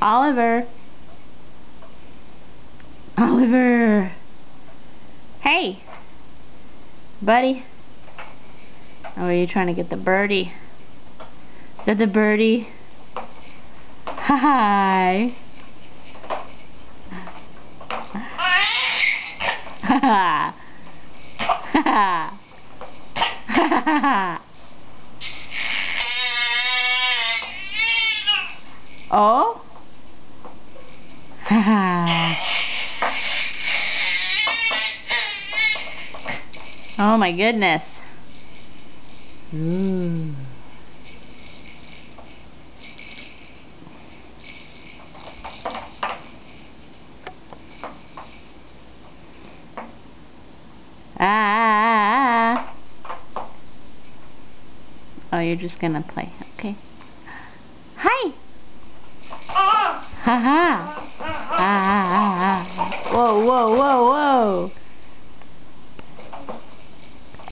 Oliver. Oliver. Hey. Buddy. Oh, are you trying to get the birdie? Is that the birdie? Hi. Oh? oh my goodness. Ooh. Ah. Oh, you're just gonna play. Okay. Hi. Ah. Ha ha whoa, whoa, whoa.